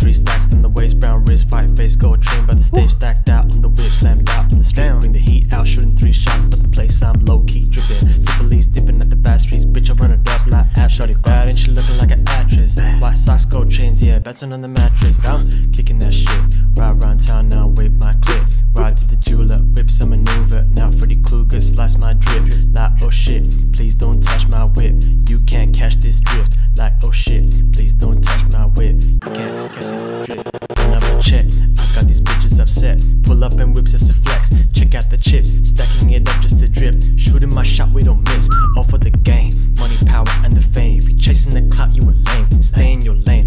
Three stacks in the waist, brown wrist, fight face, gold train by the stage, stacked out on the whip, slammed out on the strand. Bring the heat out, shooting three shots, but the place I'm low key dripping. Syphilis dipping at the back streets, bitch, I run it up like ass. Shorty bad and she looking like an actress. White socks, gold chains, yeah, bouncing on the mattress. Bounce, upset. Pull up and whip just to flex. Check out the chips, stacking it up just to drip. Shooting my shot, we don't miss. All for the game, money, power, and the fame. If you chasing the clout, you a lame. Stay in your lane.